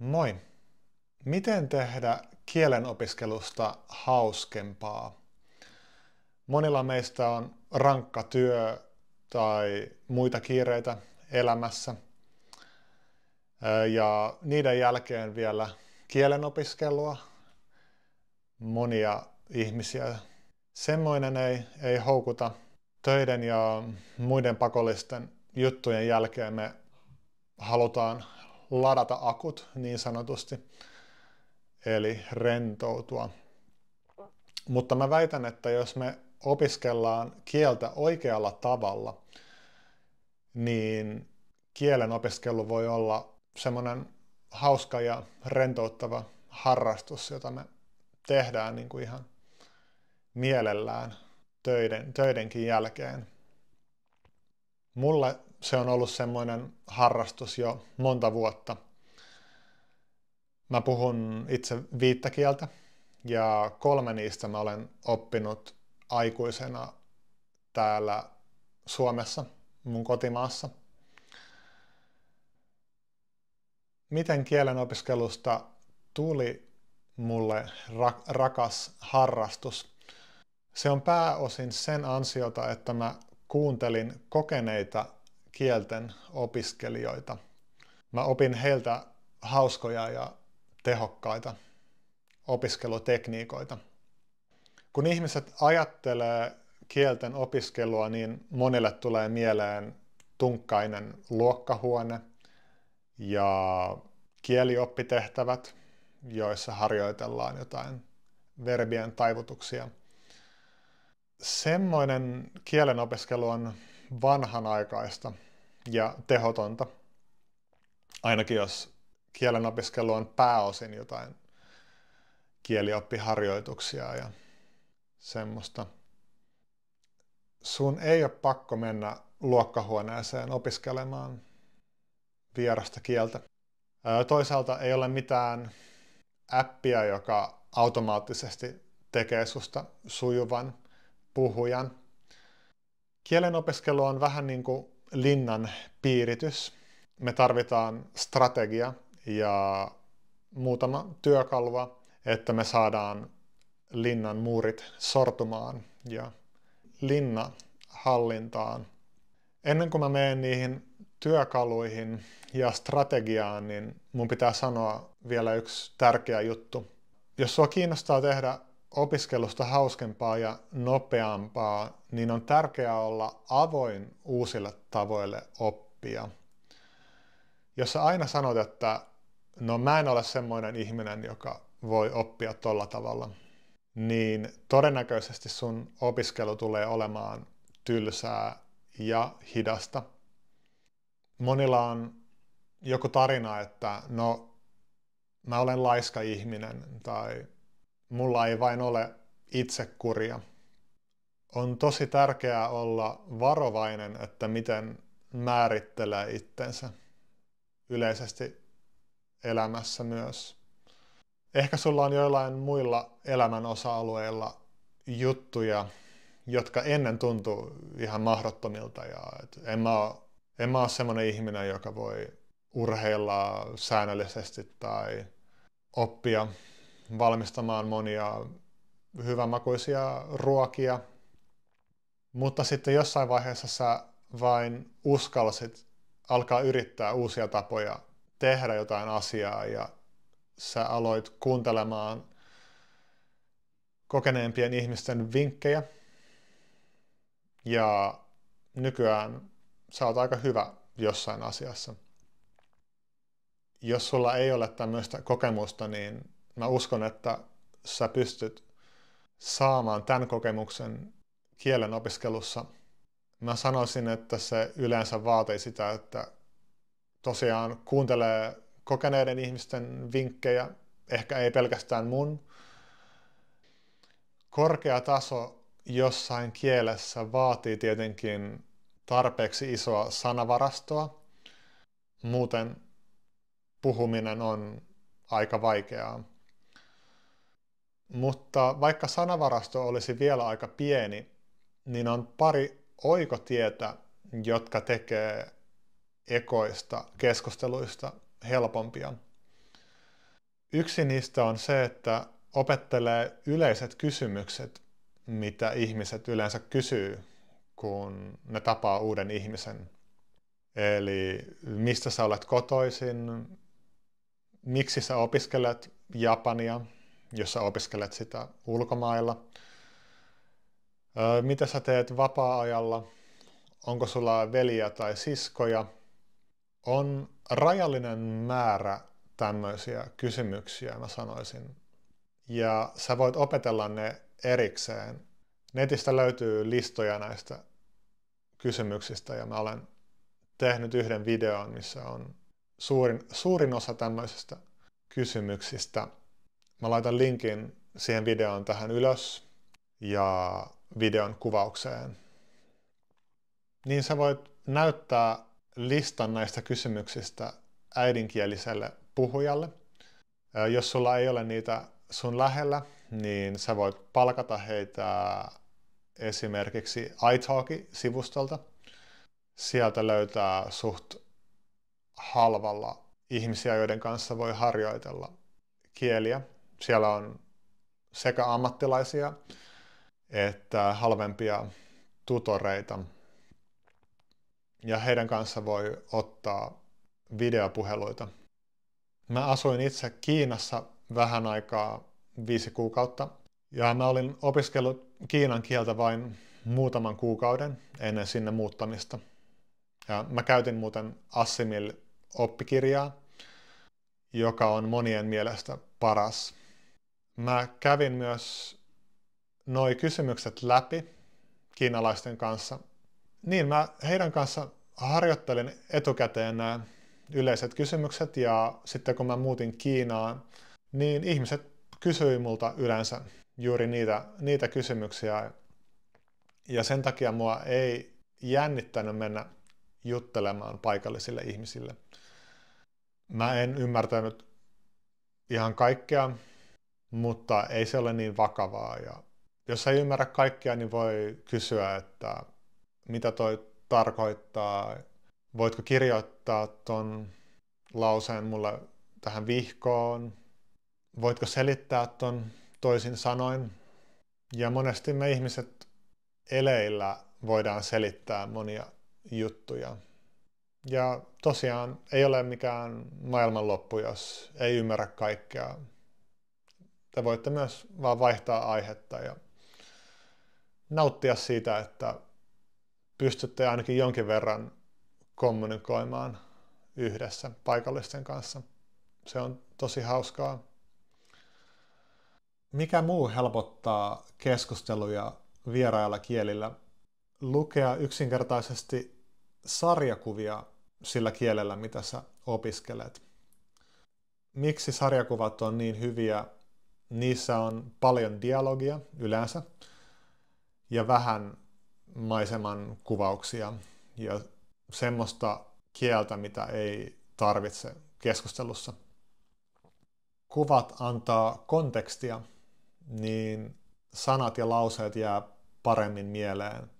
Moi! Miten tehdä kielen opiskelusta hauskempaa? Monilla meistä on rankka työ tai muita kiireitä elämässä. Ja niiden jälkeen vielä kielen opiskelua. Monia ihmisiä. Semmoinen ei, ei houkuta töiden ja muiden pakollisten juttujen jälkeen me halutaan ladata akut niin sanotusti, eli rentoutua. Mutta mä väitän, että jos me opiskellaan kieltä oikealla tavalla, niin kielen opiskelu voi olla semmoinen hauska ja rentouttava harrastus, jota me tehdään niin kuin ihan mielellään töiden, töidenkin jälkeen. Mulle se on ollut semmoinen harrastus jo monta vuotta. Mä puhun itse viittä kieltä ja kolme niistä mä olen oppinut aikuisena täällä Suomessa, mun kotimaassa. Miten kielen opiskelusta tuli mulle ra- rakas harrastus? Se on pääosin sen ansiota, että mä kuuntelin kokeneita kielten opiskelijoita. Mä opin heiltä hauskoja ja tehokkaita opiskelutekniikoita. Kun ihmiset ajattelee kielten opiskelua, niin monille tulee mieleen tunkkainen luokkahuone ja kielioppitehtävät, joissa harjoitellaan jotain verbien taivutuksia. Semmoinen kielen opiskelu on vanhanaikaista ja tehotonta, ainakin jos kielen opiskelu on pääosin jotain kielioppiharjoituksia ja semmoista. Sun ei ole pakko mennä luokkahuoneeseen opiskelemaan vierasta kieltä. Toisaalta ei ole mitään appia, joka automaattisesti tekee susta sujuvan puhujan. Kielen opiskelu on vähän niin kuin linnan piiritys. Me tarvitaan strategia ja muutama työkalua, että me saadaan linnan muurit sortumaan ja linna hallintaan. Ennen kuin mä menen niihin työkaluihin ja strategiaan, niin mun pitää sanoa vielä yksi tärkeä juttu. Jos sua kiinnostaa tehdä opiskelusta hauskempaa ja nopeampaa, niin on tärkeää olla avoin uusille tavoille oppia. Jos sä aina sanot, että no mä en ole semmoinen ihminen, joka voi oppia tolla tavalla, niin todennäköisesti sun opiskelu tulee olemaan tylsää ja hidasta. Monilla on joku tarina, että no mä olen laiska ihminen tai mulla ei vain ole itsekuria. On tosi tärkeää olla varovainen, että miten määrittelee itsensä yleisesti elämässä myös. Ehkä sulla on joillain muilla elämän osa-alueilla juttuja, jotka ennen tuntuu ihan mahdottomilta. Ja et en, mä ole, en mä ole semmoinen ihminen, joka voi urheilla säännöllisesti tai oppia valmistamaan monia hyvänmakuisia ruokia, mutta sitten jossain vaiheessa sä vain uskalsit alkaa yrittää uusia tapoja tehdä jotain asiaa ja sä aloit kuuntelemaan kokeneempien ihmisten vinkkejä ja nykyään sä oot aika hyvä jossain asiassa. Jos sulla ei ole tämmöistä kokemusta, niin mä uskon, että sä pystyt saamaan tämän kokemuksen kielen opiskelussa. Mä sanoisin, että se yleensä vaatii sitä, että tosiaan kuuntelee kokeneiden ihmisten vinkkejä, ehkä ei pelkästään mun. Korkea taso jossain kielessä vaatii tietenkin tarpeeksi isoa sanavarastoa, muuten puhuminen on aika vaikeaa. Mutta vaikka sanavarasto olisi vielä aika pieni, niin on pari oikotietä, jotka tekee ekoista keskusteluista helpompia. Yksi niistä on se, että opettelee yleiset kysymykset, mitä ihmiset yleensä kysyy, kun ne tapaa uuden ihmisen. Eli mistä sä olet kotoisin, miksi sä opiskelet Japania, jos sä opiskelet sitä ulkomailla, mitä sä teet vapaa-ajalla, onko sulla veliä tai siskoja. On rajallinen määrä tämmöisiä kysymyksiä, mä sanoisin. Ja sä voit opetella ne erikseen. Netistä löytyy listoja näistä kysymyksistä ja mä olen tehnyt yhden videon, missä on suurin, suurin osa tämmöisistä kysymyksistä. Mä laitan linkin siihen videoon tähän ylös ja videon kuvaukseen. Niin sä voit näyttää listan näistä kysymyksistä äidinkieliselle puhujalle. Jos sulla ei ole niitä sun lähellä, niin sä voit palkata heitä esimerkiksi iTalki-sivustolta. Sieltä löytää suht halvalla ihmisiä, joiden kanssa voi harjoitella kieliä. Siellä on sekä ammattilaisia että halvempia tutoreita. Ja heidän kanssa voi ottaa videopuheluita. Mä asuin itse Kiinassa vähän aikaa, viisi kuukautta, ja mä olin opiskellut kiinan kieltä vain muutaman kuukauden ennen sinne muuttamista. Ja mä käytin muuten Assimil oppikirjaa, joka on monien mielestä paras. Mä kävin myös noi kysymykset läpi kiinalaisten kanssa. Niin, mä heidän kanssa harjoittelin etukäteen nämä yleiset kysymykset ja sitten kun mä muutin Kiinaan, niin ihmiset kysyi multa yleensä juuri niitä, niitä kysymyksiä. Ja sen takia mua ei jännittänyt mennä juttelemaan paikallisille ihmisille. Mä en ymmärtänyt ihan kaikkea, mutta ei se ole niin vakavaa. Ja jos ei ymmärrä kaikkea, niin voi kysyä, että mitä toi tarkoittaa, voitko kirjoittaa ton lauseen mulle tähän vihkoon, voitko selittää ton toisin sanoin. Ja monesti me ihmiset eleillä voidaan selittää monia juttuja. Ja tosiaan ei ole mikään maailmanloppu, jos ei ymmärrä kaikkea. Te voitte myös vaan vaihtaa aihetta ja nauttia siitä, että pystytte ainakin jonkin verran kommunikoimaan yhdessä paikallisten kanssa. Se on tosi hauskaa. Mikä muu helpottaa keskusteluja vierailla kielillä? Lukea yksinkertaisesti sarjakuvia sillä kielellä, mitä sä opiskelet. Miksi sarjakuvat on niin hyviä? Niissä on paljon dialogia yleensä ja vähän maiseman kuvauksia ja semmoista kieltä, mitä ei tarvitse keskustelussa. Kuvat antaa kontekstia, niin sanat ja lauseet jää paremmin mieleen.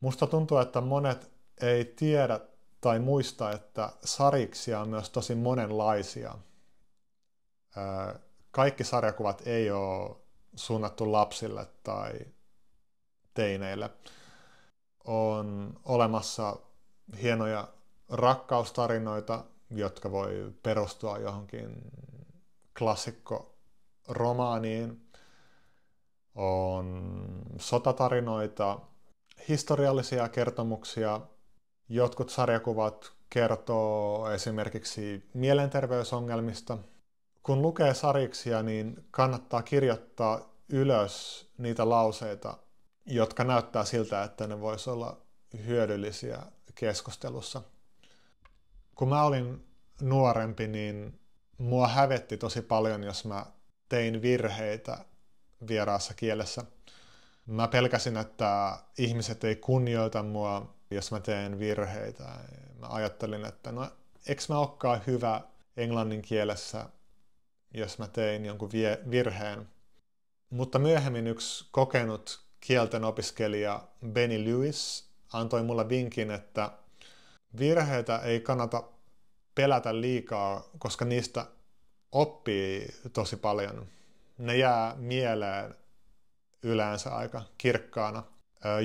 Musta tuntuu, että monet ei tiedä tai muista, että sariksia on myös tosi monenlaisia. Kaikki sarjakuvat ei ole suunnattu lapsille tai teineille. On olemassa hienoja rakkaustarinoita, jotka voi perustua johonkin klassikko romaaniin. On sotatarinoita, historiallisia kertomuksia. Jotkut sarjakuvat kertoo esimerkiksi mielenterveysongelmista. Kun lukee sariksia, niin kannattaa kirjoittaa ylös niitä lauseita, jotka näyttää siltä, että ne voisi olla hyödyllisiä keskustelussa. Kun mä olin nuorempi, niin mua hävetti tosi paljon, jos mä tein virheitä vieraassa kielessä. Mä pelkäsin, että ihmiset ei kunnioita mua, jos mä teen virheitä. Mä ajattelin, että no, eikö mä olekaan hyvä englannin kielessä, jos mä tein jonkun virheen. Mutta myöhemmin yksi kokenut kielten opiskelija Benny Lewis antoi mulle vinkin, että virheitä ei kannata pelätä liikaa, koska niistä oppii tosi paljon. Ne jää mieleen yleensä aika kirkkaana.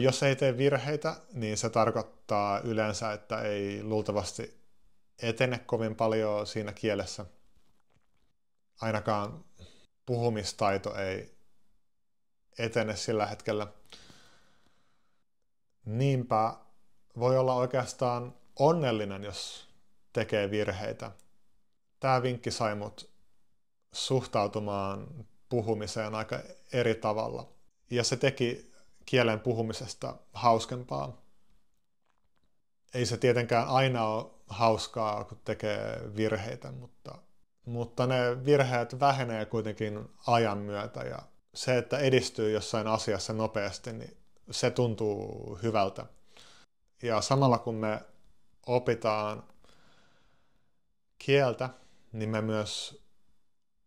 Jos ei tee virheitä, niin se tarkoittaa yleensä, että ei luultavasti etene kovin paljon siinä kielessä. Ainakaan puhumistaito ei etene sillä hetkellä. Niinpä voi olla oikeastaan onnellinen, jos tekee virheitä. Tämä vinkki sai mut suhtautumaan puhumiseen aika eri tavalla. Ja se teki kielen puhumisesta hauskempaa. Ei se tietenkään aina ole hauskaa, kun tekee virheitä, mutta, mutta ne virheet vähenee kuitenkin ajan myötä ja se, että edistyy jossain asiassa nopeasti, niin se tuntuu hyvältä. Ja samalla kun me opitaan kieltä, niin me myös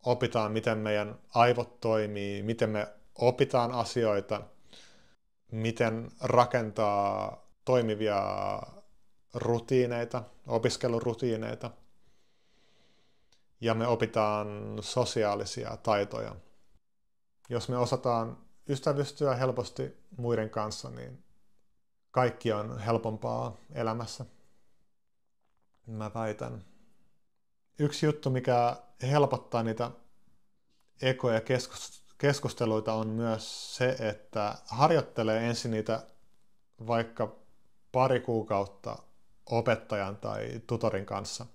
opitaan, miten meidän aivot toimii, miten me opitaan asioita, miten rakentaa toimivia rutiineita, opiskelurutiineita, ja me opitaan sosiaalisia taitoja. Jos me osataan ystävystyä helposti muiden kanssa, niin kaikki on helpompaa elämässä. Mä väitän. Yksi juttu, mikä helpottaa niitä ekoja keskusteluita on myös se, että harjoittelee ensin niitä vaikka pari kuukautta opettajan tai tutorin kanssa.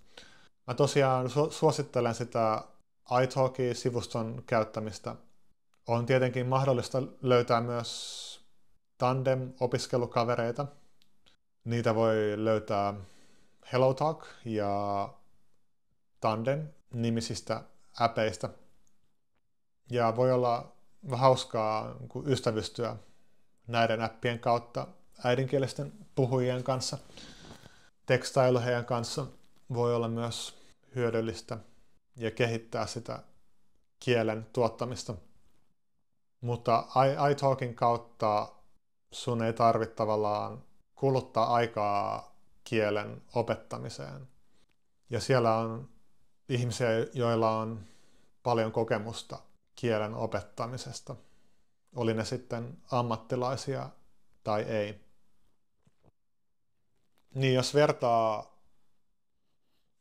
Mä tosiaan su- suosittelen sitä iTalki-sivuston käyttämistä. On tietenkin mahdollista löytää myös tandem-opiskelukavereita. Niitä voi löytää HelloTalk ja Tandem nimisistä äpeistä. Ja voi olla hauskaa ystävystyä näiden appien kautta äidinkielisten puhujien kanssa. Tekstailu heidän kanssa voi olla myös hyödyllistä ja kehittää sitä kielen tuottamista. Mutta iTalkin kautta sun ei tarvitse tavallaan kuluttaa aikaa kielen opettamiseen. Ja siellä on ihmisiä, joilla on paljon kokemusta kielen opettamisesta. Oli ne sitten ammattilaisia tai ei. Niin jos vertaa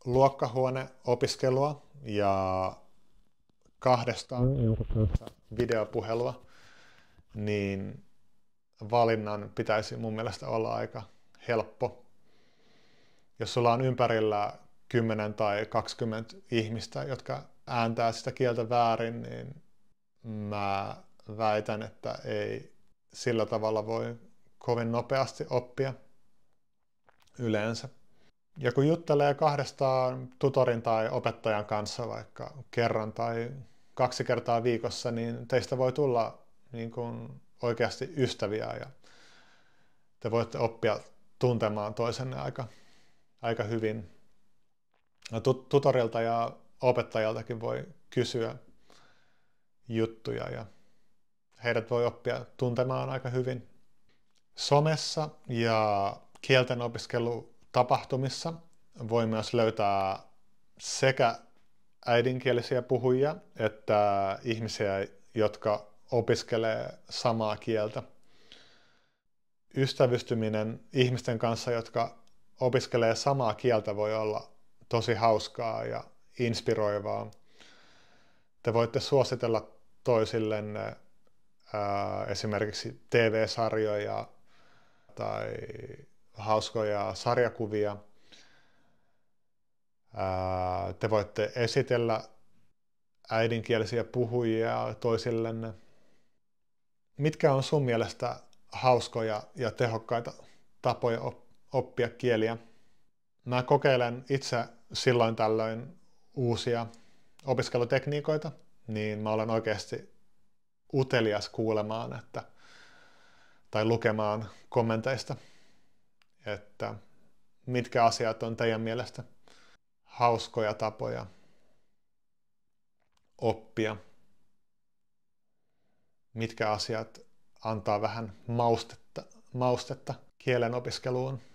luokkahuoneopiskelua ja kahdesta videopuhelua, niin valinnan pitäisi mun mielestä olla aika helppo. Jos sulla on ympärillä 10 tai 20 ihmistä, jotka ääntää sitä kieltä väärin, niin mä väitän, että ei sillä tavalla voi kovin nopeasti oppia yleensä. Ja kun juttelee kahdestaan tutorin tai opettajan kanssa vaikka kerran tai kaksi kertaa viikossa, niin teistä voi tulla niin kuin oikeasti ystäviä ja te voitte oppia tuntemaan toisenne aika, aika hyvin. No, tutorilta ja opettajaltakin voi kysyä juttuja ja heidät voi oppia tuntemaan aika hyvin. Somessa ja kielten opiskelutapahtumissa voi myös löytää sekä äidinkielisiä puhujia että ihmisiä, jotka opiskelee samaa kieltä. Ystävystyminen ihmisten kanssa, jotka opiskelee samaa kieltä, voi olla tosi hauskaa ja inspiroivaa. Te voitte suositella toisillenne ää, esimerkiksi TV-sarjoja tai hauskoja sarjakuvia. Te voitte esitellä äidinkielisiä puhujia toisillenne – mitkä on sun mielestä hauskoja ja tehokkaita tapoja oppia kieliä? Mä kokeilen itse silloin tällöin uusia opiskelutekniikoita, niin mä olen oikeasti utelias kuulemaan että, tai lukemaan kommenteista, että mitkä asiat on teidän mielestä hauskoja tapoja oppia mitkä asiat antaa vähän maustetta, maustetta kielen opiskeluun.